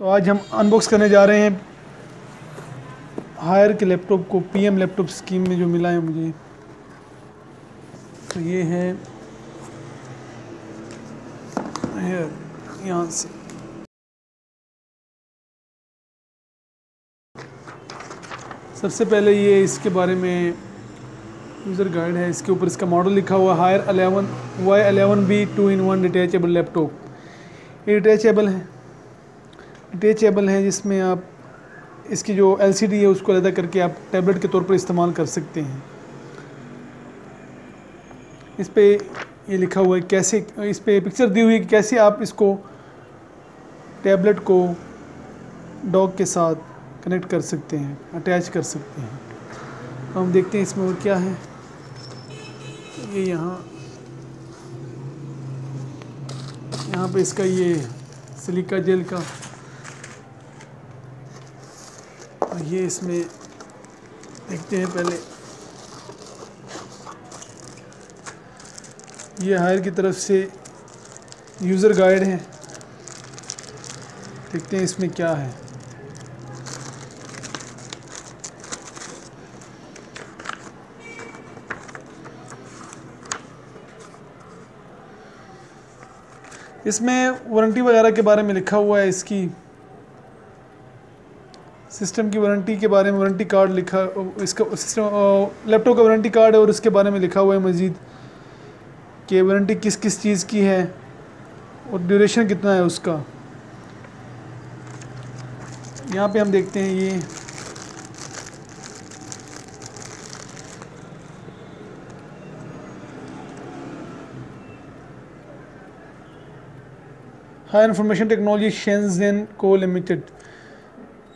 तो आज हम अनबॉक्स करने जा रहे हैं हायर के लैपटॉप को पीएम लैपटॉप स्कीम में जो मिला है मुझे। तो ये है। यहाँ से। सबसे पहले ये इसके बारे में यूज़र गाइड है। इसके ऊपर इसका मॉडल लिखा हुआ Haier eleven Y eleven B two in one detachable laptop ये डिटेचेबल है। डिटेचेबल है जिसमें आप इसकी जो एलसीडी है उसको अलग करके आप टैबलेट के तौर पर इस्तेमाल कर सकते हैं। इस पर ये लिखा हुआ है कैसे, इस पर पिक्चर दी हुई है कि कैसे आप इसको टैबलेट को डॉग के साथ कनेक्ट कर सकते हैं अटैच कर सकते हैं। तो हम देखते हैं इसमें और क्या है। ये यहाँ यहाँ पे इसका ये सिलिका जेल का और ये इसमें देखते हैं पहले। ये हायर की तरफ़ से यूज़र गाइड है। देखते हैं इसमें क्या है। इसमें वारंटी वगैरह के बारे में लिखा हुआ है इसकी। सिस्टम की वारंटी के बारे में वारंटी कार्ड लिखा, इसका, सिस्टम लैपटॉप का वारंटी कार्ड है और उसके बारे में लिखा हुआ है मज़ीद कि वारंटी किस किस चीज़ की है और ड्यूरेशन कितना है उसका। यहाँ पे हम देखते हैं ये। Haier information technology Shenzhen Co limited.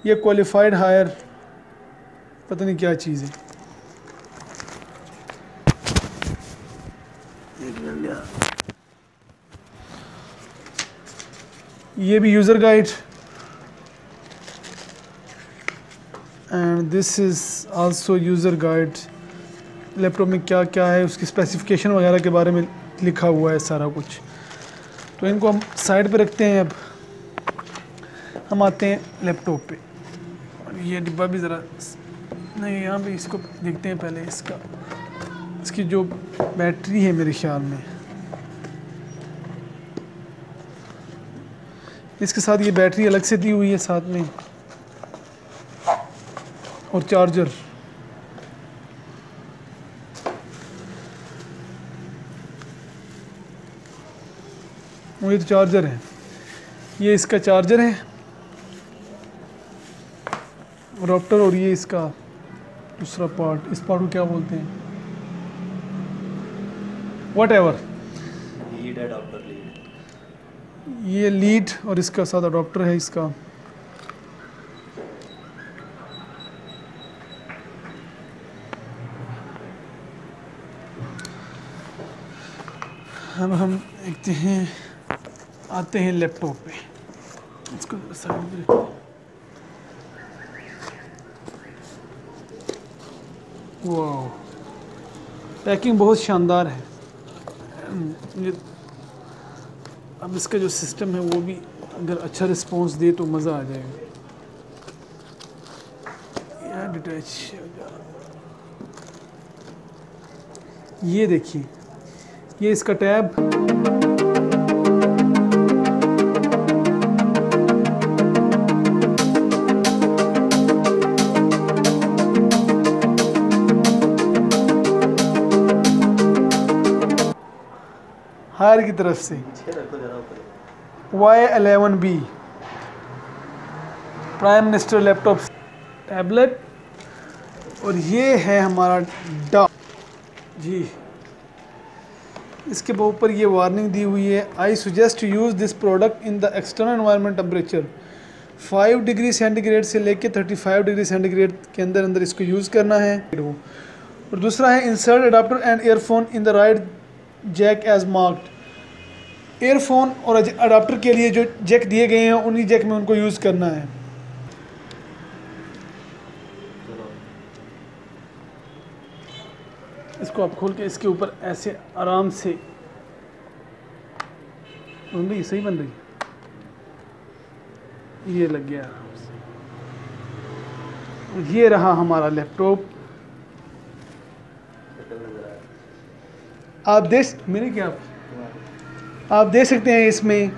ये क्वालिफाइड हायर पता नहीं क्या चीज़ है। ये भी user guide and this is also user guide laptop में क्या क्या है उसकी स्पेसिफिकेशन वगैरह के बारे में लिखा हुआ है सारा कुछ। तो इनको हम साइड पे रखते हैं अब। हम आते हैं लैपटॉप पे। ये डिब्बा भी ज़रा नहीं, यहाँ पे इसको देखते हैं पहले इसका, इसकी जो बैटरी है मेरे ख्याल में। इसके साथ ये बैटरी अलग से दी हुई है साथ में। और चार्जर। वो ये तो चार्जर है। ये इसका चार्जर है। रॉप्टर और ये इसका। दूसरा पार्ट इस पार्ट को क्या बोलते हैं? Whatever lead adapter lead ये लीड और इसका साथ अडोप्टर है इसका। अब हम देखते हैं आते हैं लैपटॉप पे। इसको साइड पे रखते हैं। वाह पैकिंग बहुत शानदार है। मुझे अब इसका जो सिस्टम है वो भी अगर अच्छा रिस्पांस दे तो मज़ा आ जाएगा। यार डिटैच ये देखिए, ये इसका टैब। हायर की तरफ़ से। Y eleven B prime minister laptop tablet और ये है हमारा डा जी। इसके ऊपर ये वार्निंग दी हुई है। I suggest use this product in the external environment temperature five degree centigrade से लेके थर्टी फाइव डिग्री सेंटीग्रेड के अंदर अंदर इसको यूज़ करना है। और दूसरा है insert adapter and earphone in the right jack as marked earphone और अडाप्टर के लिए जो जैक दिए गए हैं, उन्हीं जैक में उनको यूज़ करना है। इसको आप खोल के इसके ऊपर ऐसे आराम से बन रही सही बन रही ये लग गया ये रहा हमारा लैपटॉप आप देख मेरे क्या देख सकते हैं इसमें।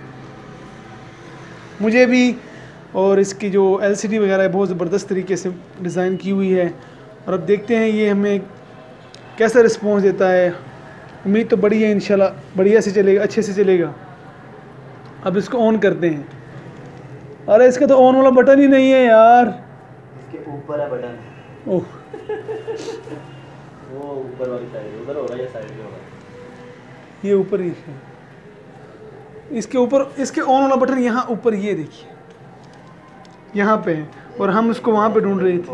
मुझे भी और इसकी जो एलसीडी वगैरह है बहुत ज़बरदस्त तरीके से डिज़ाइन की हुई है। और अब देखते हैं ये हमें कैसा रिस्पॉन्स देता है। उम्मीद तो बड़ी है इंशाल्लाह बढ़िया से चलेगा अच्छे से चलेगा। अब इसको ऑन करते हैं। अरे इसका तो ऑन वाला बटन ही नहीं है यार। इसके ऊपर है बटन। ओह। वो ऊपर वाली साइड उधर हो रहा है या साइड में हो रहा है। ये ऊपर ही है। इसके ऊपर इसके ऑन वाला बटन यहाँ ऊपर ये देखिए। यहाँ पे है और हम इसको वहाँ पे ढूंढ रहे थे।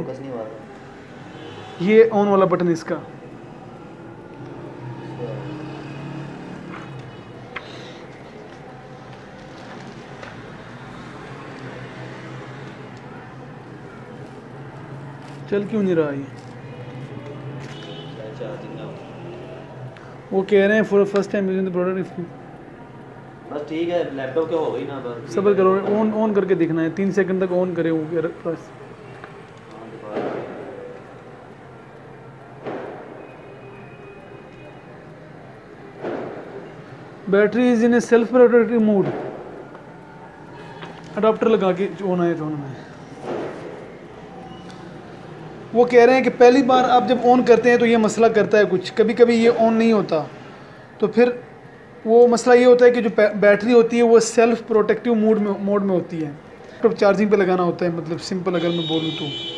ये ऑन वाला बटन इसका। चल क्यों नहीं रहा ये? वो कह रहे हैं for first time using the product बस ठीक है लैपटॉप के हो गई ना बस। सबर करो ऑन ऑन करके देखना है, तीन सेकंड तक ऑन करे बस। Battery is in a self protective mode adapter लगा के होना है तो है। वो कह रहे हैं कि पहली बार आप जब ऑन करते हैं तो ये मसला करता है कुछ। कभी कभी ये ऑन नहीं होता। तो फिर वो मसला ये होता है कि जो बैटरी होती है, वो सेल्फ प्रोटेक्टिव मोड में मोड में होती है। तो चार्जिंग पे लगाना होता है मतलब सिंपल अगर मैं बोलूँ तो।